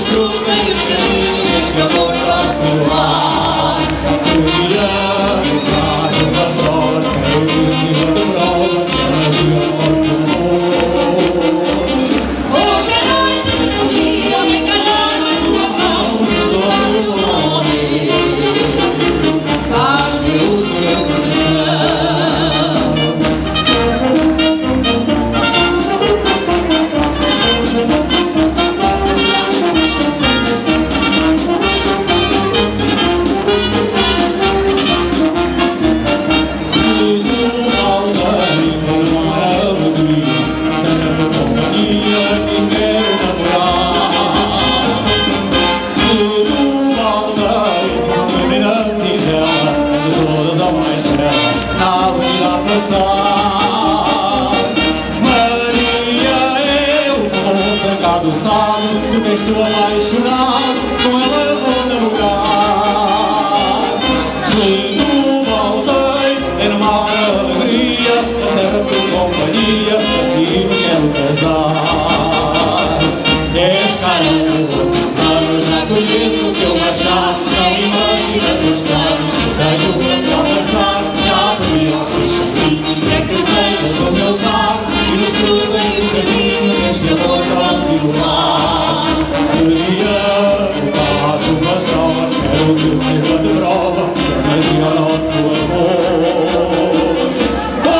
nuestro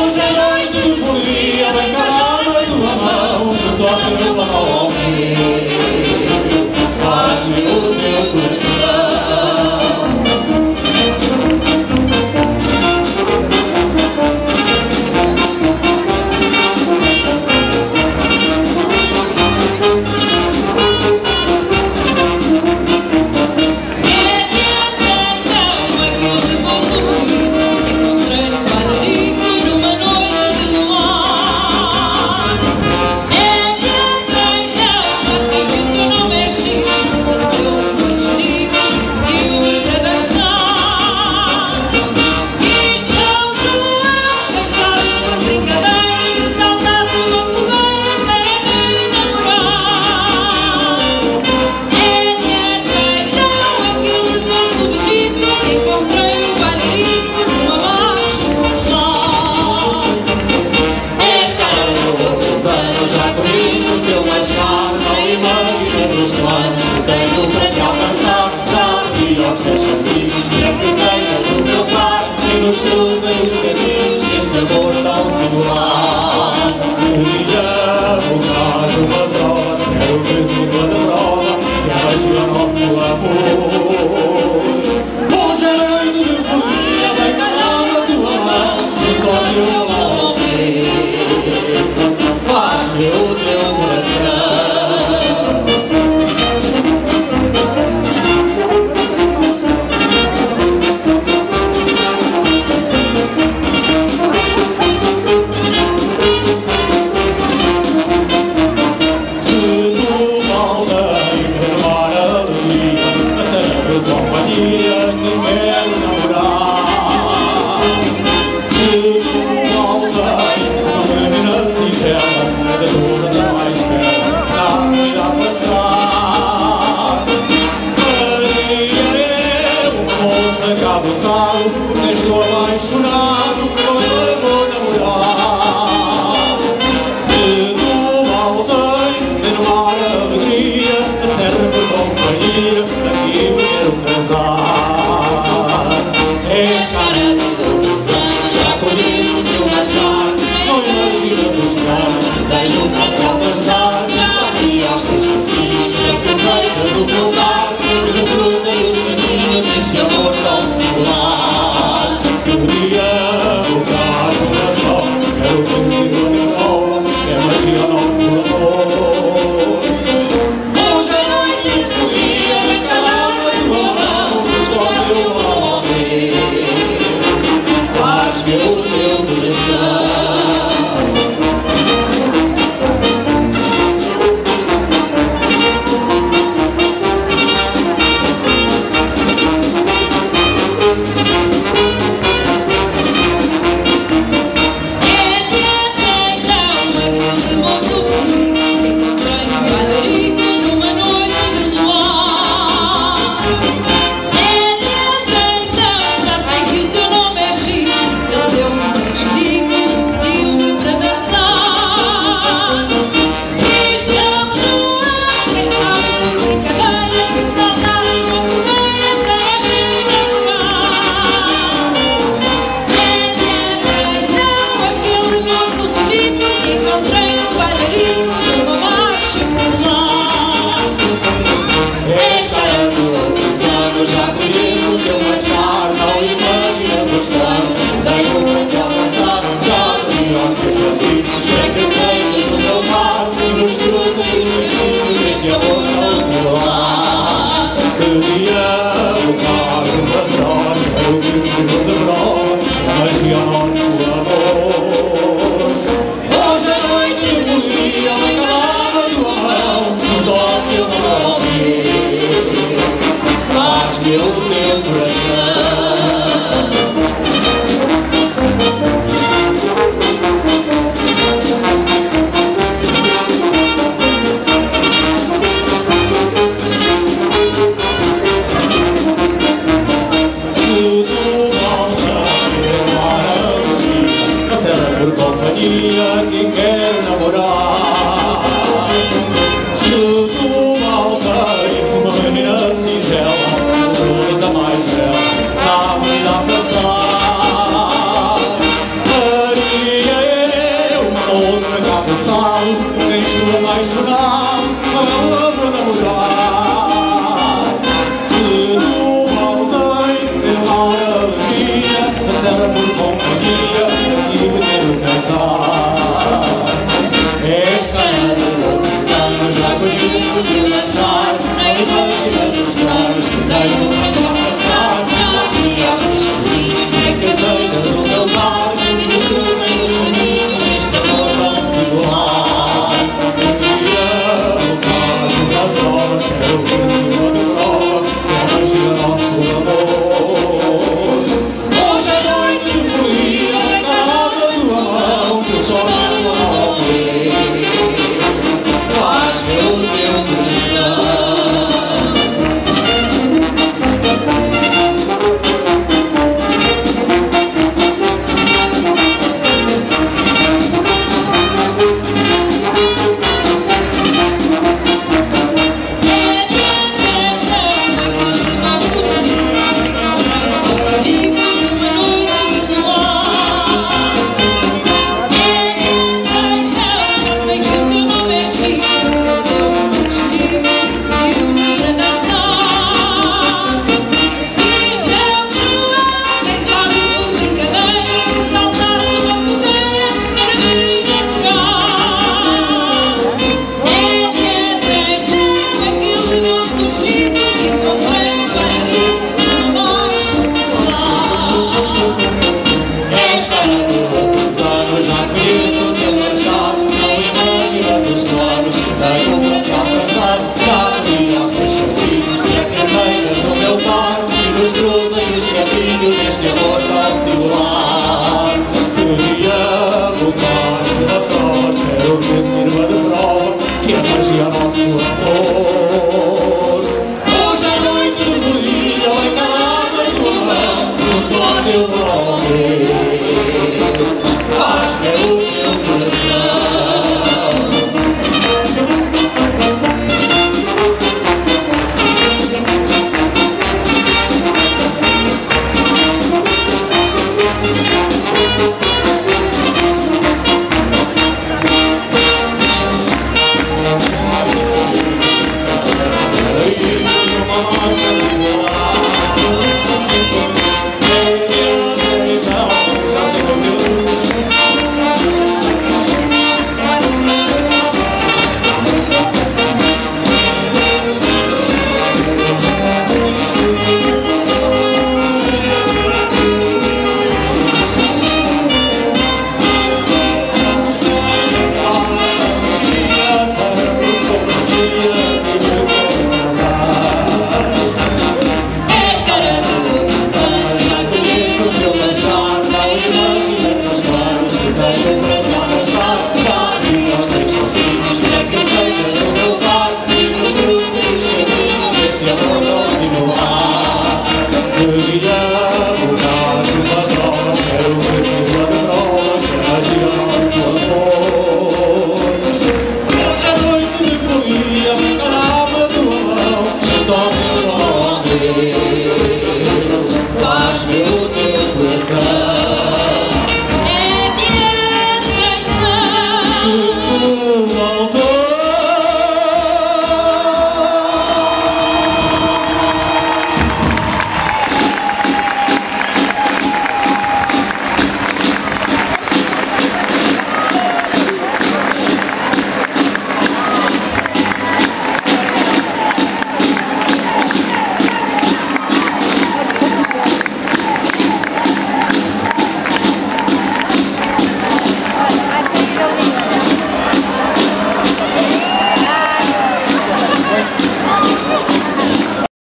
Hoje é noite de folia, vem cá na noite do amor, junto ao teu balão. the. arranjado sal, deixou apaixonar. Ты был жмет небрата. you glory.